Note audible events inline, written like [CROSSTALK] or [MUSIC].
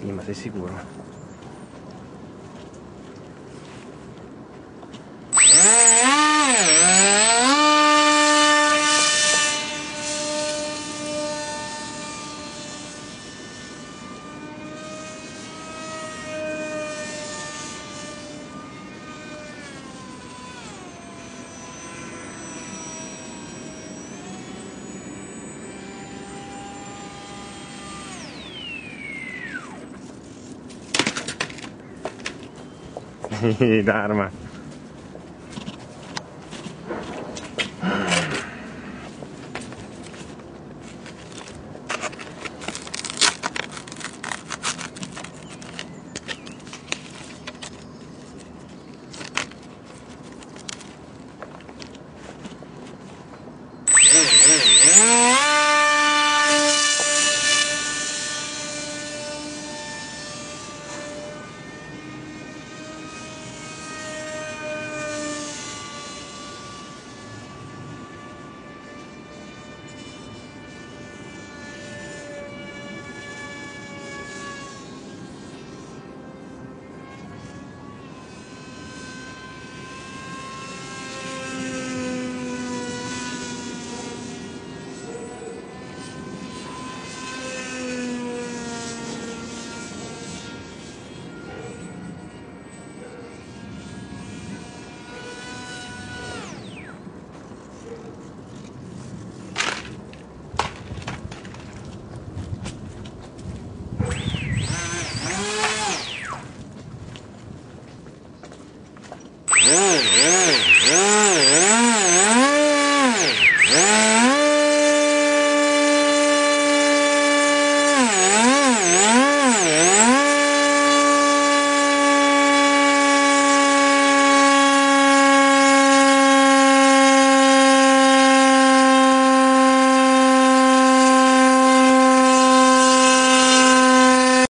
Sì, ma sei sicuro? [LAUGHS] y dar más. Yeah.